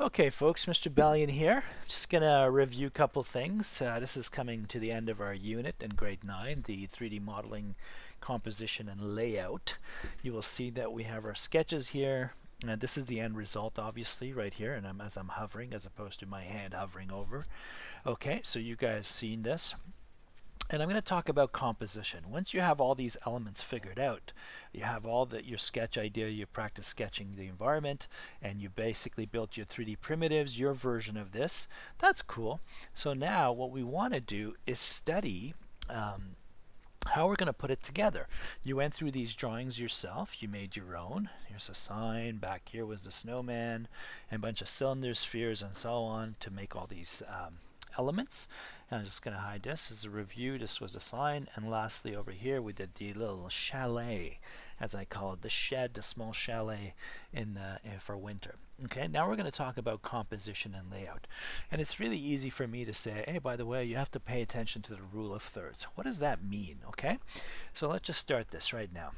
Okay, folks, Mr. Balian here. Just going to review a couple things. Uh, this is coming to the end of our unit in grade 9, the 3D modeling composition and layout. You will see that we have our sketches here. And this is the end result, obviously, right here, and I'm, as I'm hovering, as opposed to my hand hovering over. Okay, so you guys seen this. And I'm going to talk about composition. Once you have all these elements figured out, you have all the, your sketch idea, you practice sketching the environment, and you basically built your 3D primitives, your version of this. That's cool. So now what we want to do is study um, how we're going to put it together. You went through these drawings yourself. You made your own. Here's a sign. Back here was the snowman and a bunch of cylinder spheres and so on to make all these um, elements. And I'm just going to hide this as a review. This was a sign. And lastly, over here, we did the little chalet, as I call it, the shed, the small chalet in the, in, for winter. Okay, now we're going to talk about composition and layout. And it's really easy for me to say, hey, by the way, you have to pay attention to the rule of thirds. What does that mean? Okay, so let's just start this right now.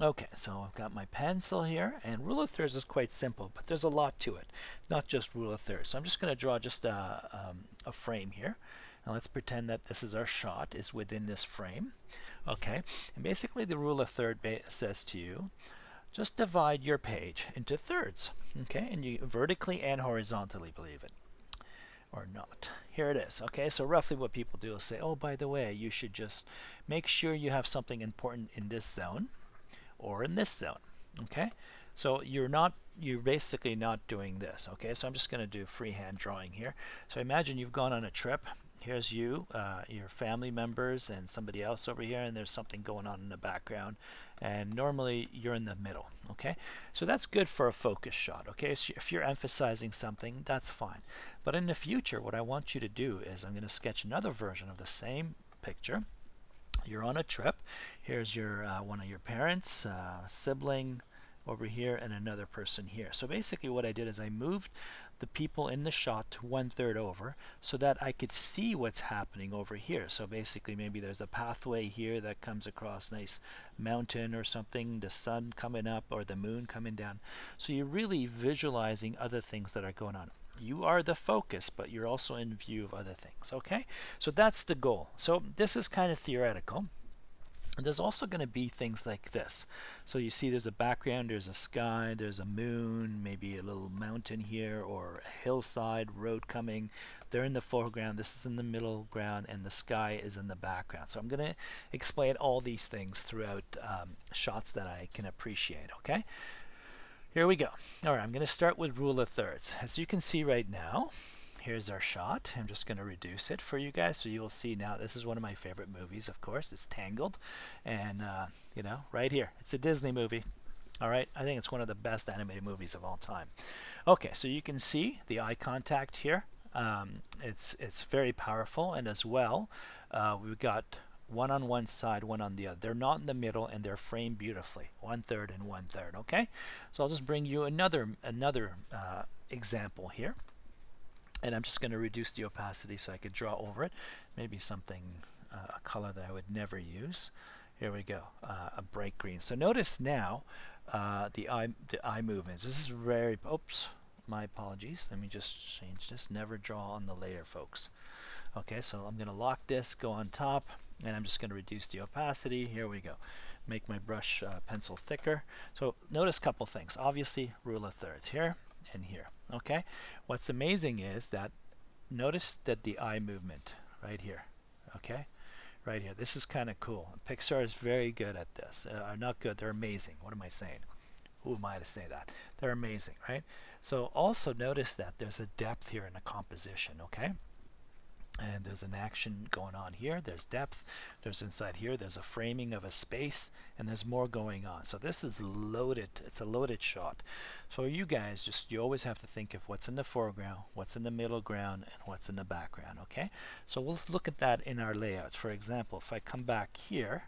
Okay, so I've got my pencil here, and rule of thirds is quite simple, but there's a lot to it, not just rule of thirds. So I'm just going to draw just a, um, a frame here. And let's pretend that this is our shot, is within this frame. Okay, and basically the rule of third says to you, just divide your page into thirds. Okay, and you vertically and horizontally believe it or not. Here it is. Okay, so roughly what people do is say, oh, by the way, you should just make sure you have something important in this zone or in this zone. Okay, so you're not you're basically not doing this. Okay, so I'm just going to do freehand drawing here. So imagine you've gone on a trip. Here's you, uh, your family members, and somebody else over here, and there's something going on in the background. And normally you're in the middle. Okay, so that's good for a focus shot. Okay, so if you're emphasizing something, that's fine. But in the future, what I want you to do is I'm going to sketch another version of the same picture you're on a trip. Here's your uh, one of your parents, uh, sibling over here, and another person here. So basically what I did is I moved the people in the shot to one third over so that I could see what's happening over here. So basically maybe there's a pathway here that comes across nice mountain or something, the sun coming up or the moon coming down. So you're really visualizing other things that are going on you are the focus, but you're also in view of other things. Okay, so that's the goal. So this is kind of theoretical. And there's also going to be things like this. So you see there's a background, there's a sky, there's a moon, maybe a little mountain here or a hillside, road coming. They're in the foreground, this is in the middle ground, and the sky is in the background. So I'm going to explain all these things throughout um, shots that I can appreciate, okay? Here we go. All right, I'm going to start with rule of thirds. As you can see right now, here's our shot. I'm just going to reduce it for you guys so you will see now. This is one of my favorite movies, of course. It's Tangled. And, uh, you know, right here. It's a Disney movie. All right, I think it's one of the best animated movies of all time. Okay, so you can see the eye contact here. Um, it's, it's very powerful. And as well, uh, we've got one on one side, one on the other. They're not in the middle and they're framed beautifully, one third and one third. Okay, so I'll just bring you another another uh, example here, and I'm just going to reduce the opacity so I could draw over it. Maybe something uh, a color that I would never use. Here we go, uh, a bright green. So notice now uh, the eye the eye movements. This is very. Oops, my apologies. Let me just change this. Never draw on the layer, folks. Okay, so I'm going to lock this, go on top and I'm just going to reduce the opacity. Here we go. Make my brush uh, pencil thicker. So notice a couple things. Obviously, rule of thirds here and here. Okay. What's amazing is that notice that the eye movement right here. Okay. Right here. This is kind of cool. Pixar is very good at this. Uh, not good. They're amazing. What am I saying? Who am I to say that? They're amazing, right? So also notice that there's a depth here in the composition. Okay and there's an action going on here there's depth there's inside here there's a framing of a space and there's more going on. So this is loaded it's a loaded shot. So you guys just you always have to think of what's in the foreground what's in the middle ground and what's in the background okay? So we'll look at that in our layout. For example if I come back here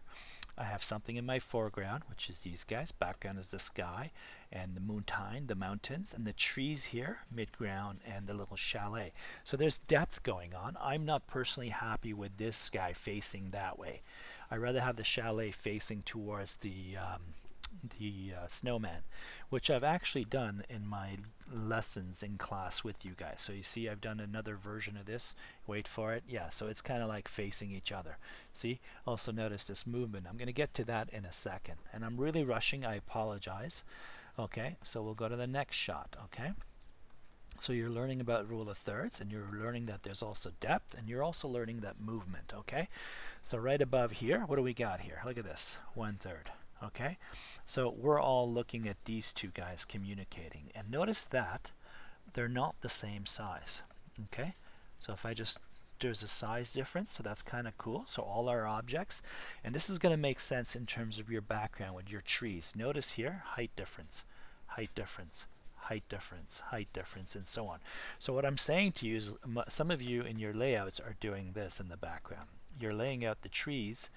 I have something in my foreground, which is these guys. Background is the sky and the mountain, the mountains, and the trees here, midground, and the little chalet. So there's depth going on. I'm not personally happy with this guy facing that way. I rather have the chalet facing towards the um, the uh, snowman, which I've actually done in my lessons in class with you guys. So you see I've done another version of this. Wait for it. Yeah, so it's kind of like facing each other. See? Also notice this movement. I'm going to get to that in a second. And I'm really rushing. I apologize. Okay, so we'll go to the next shot. Okay. So you're learning about rule of thirds and you're learning that there's also depth and you're also learning that movement, okay? So right above here, what do we got here? Look at this, one third, okay? So we're all looking at these two guys communicating and notice that they're not the same size, okay? So if I just there's a size difference so that's kind of cool so all our objects and this is going to make sense in terms of your background with your trees notice here height difference height difference height difference, height difference, and so on. So what I'm saying to you is some of you in your layouts are doing this in the background. You're laying out the trees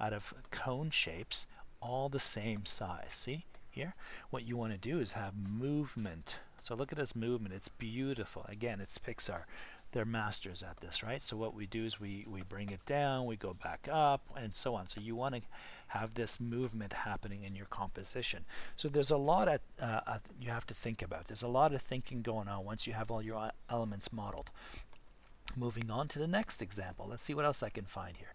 out of cone shapes all the same size. See here? What you want to do is have movement. So look at this movement. It's beautiful. Again, it's Pixar they're masters at this, right? So what we do is we, we bring it down, we go back up, and so on. So you want to have this movement happening in your composition. So there's a lot at, uh, you have to think about. There's a lot of thinking going on once you have all your elements modeled. Moving on to the next example. Let's see what else I can find here.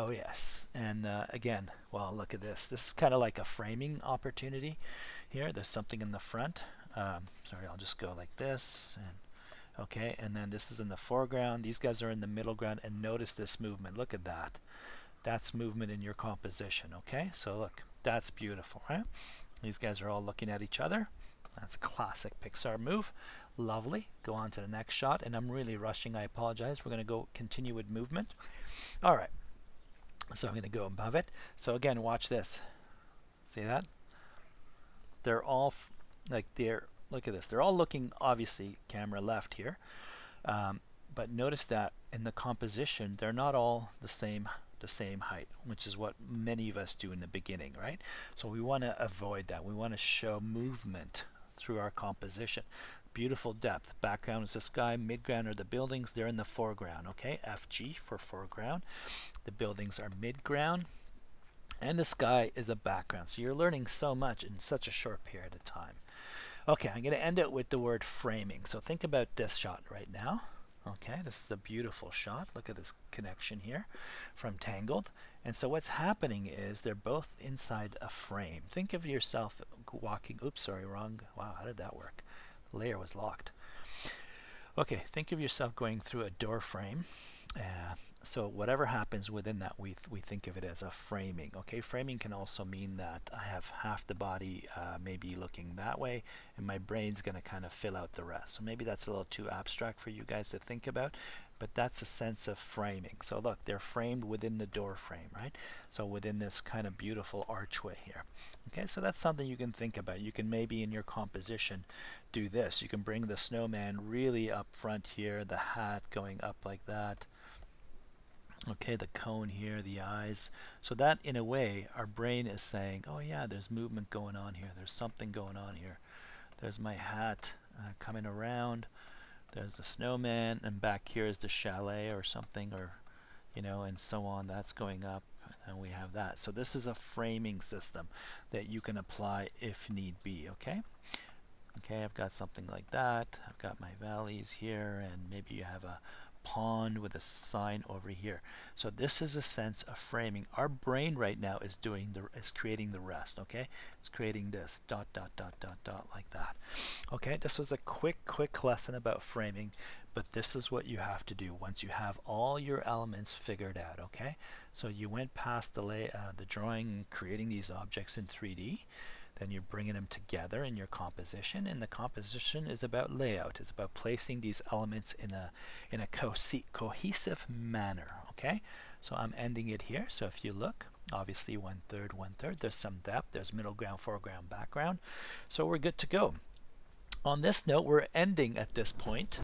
Oh yes, and uh, again, well look at this. This is kind of like a framing opportunity here. There's something in the front. Um, sorry, I'll just go like this and okay and then this is in the foreground. These guys are in the middle ground and notice this movement. Look at that. That's movement in your composition okay? So look that's beautiful right? These guys are all looking at each other. That's a classic Pixar move. Lovely. Go on to the next shot and I'm really rushing. I apologize. We're gonna go continue with movement. All right so I'm gonna go above it so again watch this see that they're all like they're look at this. They're all looking, obviously, camera left here. Um, but notice that in the composition, they're not all the same the same height, which is what many of us do in the beginning, right? So we want to avoid that. We want to show movement through our composition. Beautiful depth. Background is the sky, midground are the buildings. They're in the foreground, okay? FG for foreground. The buildings are midground. And the sky is a background. So you're learning so much in such a short period of time. Okay, I'm going to end it with the word framing. So think about this shot right now. Okay, this is a beautiful shot. Look at this connection here from Tangled. And so what's happening is they're both inside a frame. Think of yourself walking, oops, sorry, wrong. Wow, how did that work? The layer was locked. Okay, think of yourself going through a door frame. Uh, so whatever happens within that, we, th we think of it as a framing. Okay, framing can also mean that I have half the body uh, maybe looking that way, and my brain's going to kind of fill out the rest. So maybe that's a little too abstract for you guys to think about, but that's a sense of framing. So look, they're framed within the door frame, right? So within this kind of beautiful archway here. Okay, so that's something you can think about. You can maybe in your composition do this. You can bring the snowman really up front here, the hat going up like that okay the cone here the eyes. So that in a way our brain is saying oh yeah there's movement going on here. There's something going on here. There's my hat uh, coming around. There's the snowman and back here is the chalet or something or you know and so on. That's going up and we have that. So this is a framing system that you can apply if need be okay? Okay I've got something like that. I've got my valleys here and maybe you have a pond with a sign over here. So this is a sense of framing. Our brain right now is doing the is creating the rest, okay? It's creating this dot dot dot dot dot like that. Okay, this was a quick quick lesson about framing, but this is what you have to do once you have all your elements figured out, okay? So you went past the lay uh, the drawing creating these objects in 3D. Then you're bringing them together in your composition, and the composition is about layout. It's about placing these elements in a in a co cohesive manner. Okay, so I'm ending it here. So if you look, obviously one third, one third. There's some depth. There's middle ground, foreground, background. So we're good to go. On this note, we're ending at this point.